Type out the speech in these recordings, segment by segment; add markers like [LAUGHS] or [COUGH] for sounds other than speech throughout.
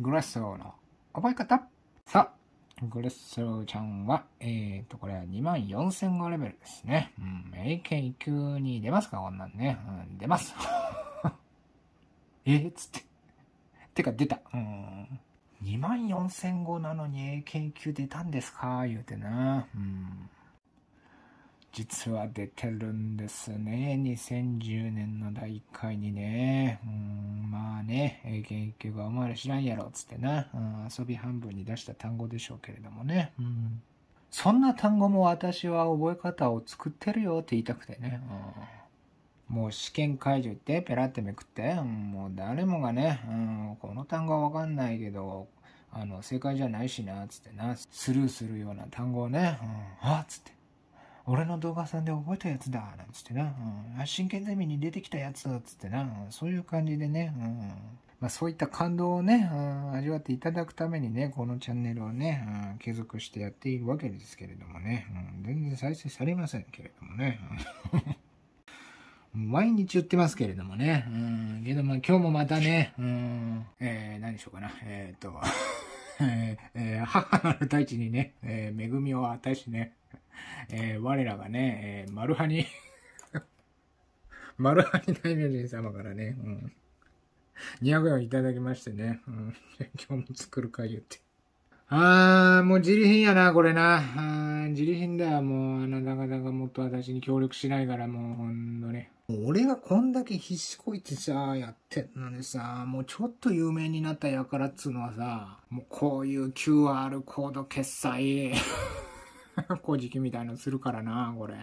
グレッソーの覚え方さあ、グレッソーちゃんは、えーと、これは24005レベルですね。うん、AK 級に出ますかこんなんね。うん、出ます。[LAUGHS] えー、つって。てか、出た。うん。24005なのに AK 級出たんですか？言うてな。うん。実は出てるんですね。2010年の第1回にね。うん、まあね、研究がお前ら知らんやろ、つってな、うん、遊び半分に出した単語でしょうけれどもね。うん、そんな単語も私は覚え方を作ってるよって言いたくてね。うん、もう試験解除ってペラってめくって、うん、もう誰もがね、うん、この単語はわかんないけど、あの、正解じゃないしな、つってな、スルーするような単語をね、うん、あっつって。俺の動画さんで覚えたやつだ、なんつってな、うん、真剣ゼミに出てきたやつだ、つってな、そういう感じでね、うん、まあ、そういった感動をね、うん、味わっていただくためにね、このチャンネルをね、うん、継続してやっているわけですけれどもね、うん、全然再生されませんけれどもね。[LAUGHS] 毎日言ってますけれどもね。うん。けども今日もまたね、うん。えー、何しようかな。えー、っと、[LAUGHS] えー、えー、母なる大地にね、えー、恵みを与えしね、えー、我らがね、えー、マルハニマルハニ大名人様からね、うん、200円いただきましてね、うん、今日も作るか言って。あー、もう自利品やな、これな。あ自利品だよ、もう、あなた方がもっと私に協力しないから、もう、ほんとね。俺がこんだけ必死こいてさ、やってんのにさ、もうちょっと有名になったやからっつうのはさ、もうこういう QR コード決済。[LAUGHS] [LAUGHS] 古事記みたいのするからな、これ。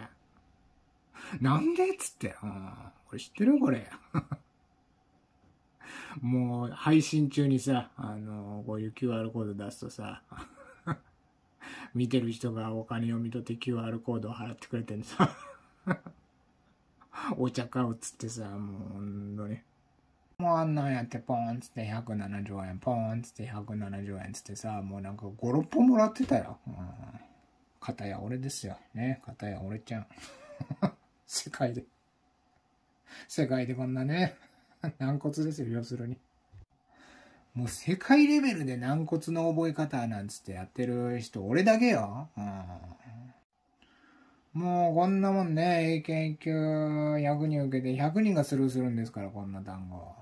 なんで？っつって。うん。これ知ってる？これ。[LAUGHS] もう、配信中にさ、あの、こういう QR コード出すとさ、[LAUGHS] 見てる人がお金を見とって QR コードを払ってくれてんさ、お茶買うっつってさ、もう、ほんとに。もうあんなんやってポーンつって170円、ポーンつって170円つってさ、もうなんか5、6本もらってたよ。うん片や俺ですよ。ね。片や俺ちゃん。[LAUGHS] 世界で。世界でこんなね、[LAUGHS] 軟骨ですよ、要するに。もう世界レベルで軟骨の覚え方なんつってやってる人、俺だけよ。うん、もうこんなもんね、英検級100人受けて100人がスルーするんですから、こんな単語。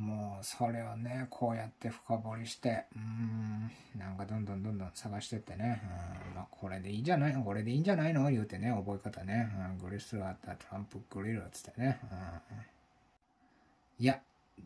もうそれをね、こうやって深掘りして、うん、なんかどんどんどんどん探してってね、うん、まあ、これでいいんじゃないのこれでいいんじゃないの？言うてね、覚え方ね、うん、グリスがあったトランプグリルつってね、うん、いや、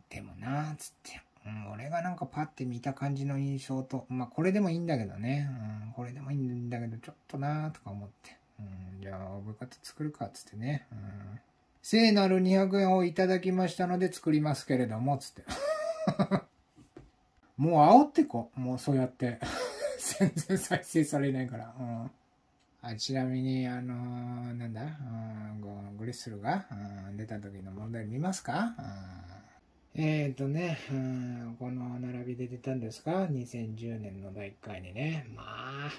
でもなっつって、うん、俺がなんかパッて見た感じの印象と、まあこれでもいいんだけどね、うん、これでもいいんだけど、ちょっとなとか思って、うん、じゃあ覚え方作るかつってね、うん。聖なる200円をいただきましたので作りますけれども、つって。[LAUGHS] もう煽ってこ。もうそうやって。[LAUGHS] 全然再生されないから。うん、あちなみに、あのー、なんだ、うん、グリッスルが、うん、出た時の問題見ますか、うん、えっ、ー、とね、うん、この並びで出たんですか ?2010 年の第1回にね。まあ、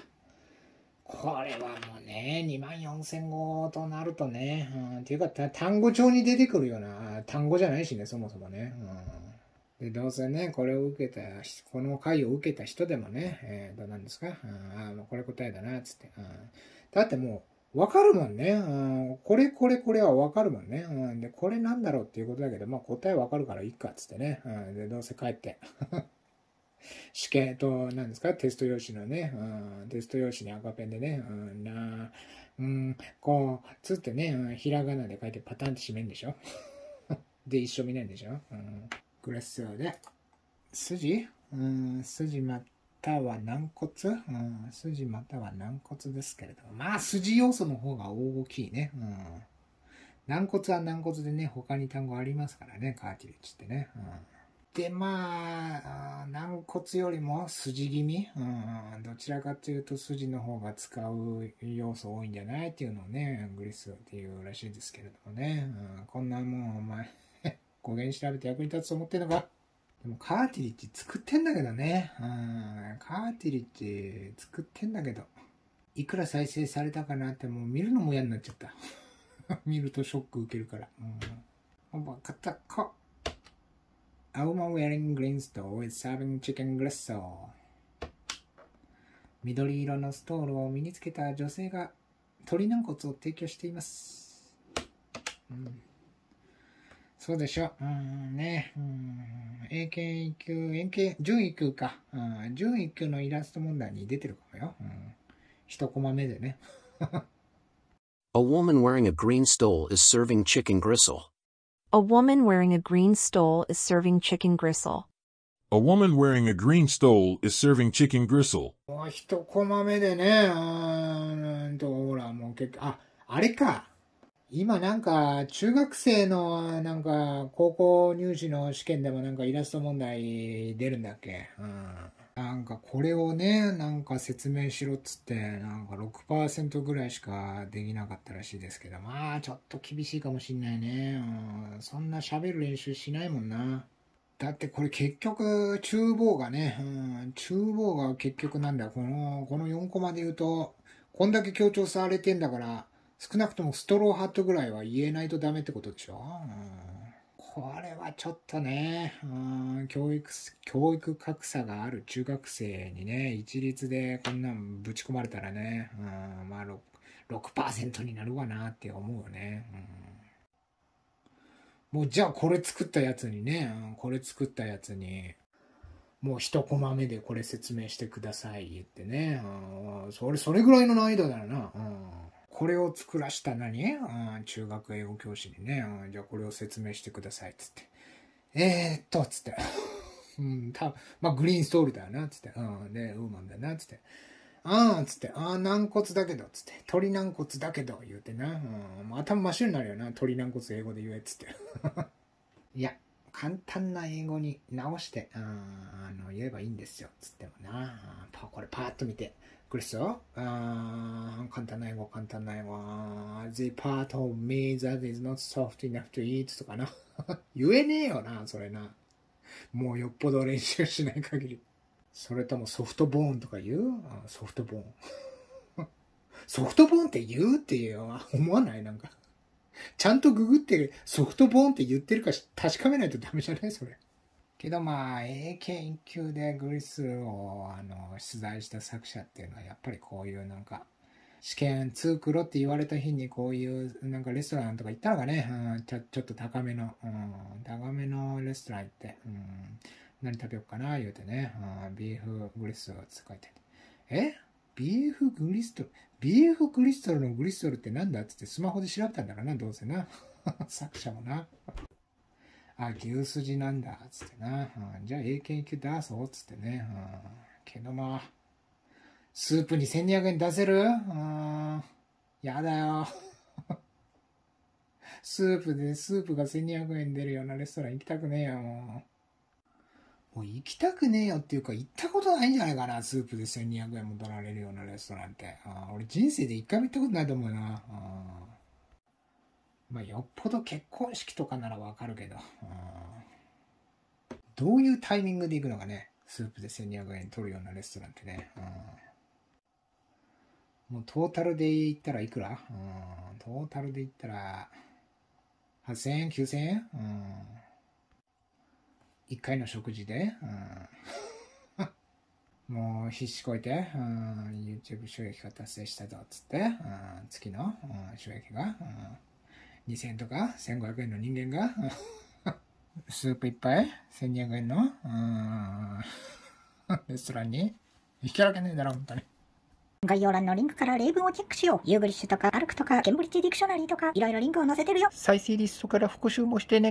これはもうね、2万4000語となるとね、うん、っていうか、単語帳に出てくるような単語じゃないしね、そもそもね。うん、で、どうせね、これを受けた、この回を受けた人でもね、えー、どうなんですか、うん、ああ、もうこれ答えだな、つって。うん、だってもう、わかるもんね、うん。これ、これ、これはわかるもんね。うん、で、これなんだろうっていうことだけど、まあ答えわかるからいいか、つってね。うん、で、どうせ帰って。試験と、何ですか、テスト用紙のね、うん、テスト用紙に赤ペンでね、うん、な、うん、こう、つってね、うん、ひらがなで書いてパタンって閉めるんでしょ？[LAUGHS] で、一生見ないんでしょ？うん。グレッショで、筋？うん、筋または軟骨？うん、筋または軟骨ですけれども、まあ、筋要素の方が大きいね。うん。軟骨は軟骨でね、他に単語ありますからね、カーティリッジってね。うんで、まあ、軟骨よりも筋気味、うん、どちらかというと筋の方が使う要素多いんじゃない？っていうのをね、グリスっていうらしいですけれどもね、うん、こんなもんお前、[LAUGHS] 語源調べて役に立つと思ってんのか？でもカーティリッジ作ってんだけどね、うん、カーティリッジ作ってんだけど、いくら再生されたかなってもう見るのも嫌になっちゃった。[LAUGHS] 見るとショック受けるから。うん。おばかたか。A woman wearing green stole is serving chicken gristle. 緑色のストールを身につけた女性が鶏軟骨を提供しています。うん、そうでしょ。うん、ね。うん、英検1級、英検、準1級か。うん、準1級のイラスト問題に出てるかもよ。うん、一コマ目でね。A woman wearing a green stole is serving chicken gristle. A woman wearing a green stole is serving chicken gristle. A woman wearing a green stole is serving chicken gristle. もう一コマ目でね、あーうんと、ほら、もう結局、あ、あれか。今なんか、中学生の、なんか、高校入試の試験でもなんかイラスト問題出るんだっけうん。 なんかこれをね、なんか説明しろっつって、なんか6%ぐらいしかできなかったらしいですけど、まあちょっと厳しいかもしんないね。うん、そんな喋る練習しないもんな。だってこれ結局、厨房がね、うん、厨房が結局なんだよ。この、この4コマで言うと、こんだけ強調されてんだから、少なくともストローハットぐらいは言えないとダメってことでしょ、うん、これはちょっとね、うん、教育、教育格差がある中学生にね、一律でこんなんぶち込まれたらね、うん、まあ 6%, になるわなって思うよね。うん、もうじゃあこれ作ったやつにね、うんこれ作ったやつに、もう一コマ目でこれ説明してください言ってね。うんそれ、それぐらいの難易度だよな。うんこれを作らした何？うん中学英語教師にね。うんじゃあこれを説明してくださいっつって。えー、っと、つって。うん、たまあ、グリーンストールだよな、つって。うん、で、ウーマンだな、つって。ああ、つって、ああ、軟骨だけど、つって。鳥軟骨だけど、言うてな。うん、頭真っ白になるよな。鳥軟骨英語で言え、つって。[LAUGHS] いや、簡単な英語に直して、うんあの、言えばいいんですよ、つってもな。これパーッと見て。クリストあー簡単な英語、簡単な英語。あー The part of me that is not soft enough to eat とかな。言えねえよな、それな。もうよっぽど練習しない限り。それともソフトボーンとか言うソフトボーン。ソフトボーンって言うっていう思わないなんか。ちゃんとググってソフトボーンって言ってるか確かめないとダメじゃないそれ。[LAUGHS] [LAUGHS] けどまあ、英検1級でグリスをあの出題した作者っていうのはやっぱりこういうなんか、試験通黒って言われた日にこういうなんかレストランとか行ったのがね、うん、ちょちょっと高めの、うん、高めのレストラン行って、うん、何食べようかな言うてね、うん、ビーフグリストルって書いて。え？ビーフグリストル？ビーフグリストルのグリストルってなんだっつってスマホで調べたんだろうな、どうせな。[LAUGHS] 作者もな。あ、牛すじなんだ、つってな。うんじゃあ、英検1級出そう、つってね。うんけどまあ、スープに1200円出せる？うんやだよ。[LAUGHS] スープで、スープが1200円出るようなレストラン行きたくねえよ、もう。もう行きたくねえよっていうか、行ったことないんじゃないかな、スープで1200円も取られるようなレストランって。あ俺人生で一回も行ったことないと思うな。うんまあ、よっぽど結婚式とかならわかるけど、どういうタイミングで行くのかね、スープで1200円取るようなレストランってね。もうトータルで言ったらいくら、うん、トータルで言ったら、8000円 ?9000 円、うん、?1 回の食事で、うん、[LAUGHS] もう必死こいて、うん、YouTube 収益が達成したぞっつって、うん、月の、うん、収益が、うん、2000円とか？1500円の人間が、うんスープ一杯？1200円の、うん、レストランに？行けるわけねえだろ、本当に。概要欄のリンクから例文をチェックしよう。 YouGlish とか、アルクとか、 Cambridge Dictionary とか、いろいろリンクを載せてるよ。再生リストから復習もしてね。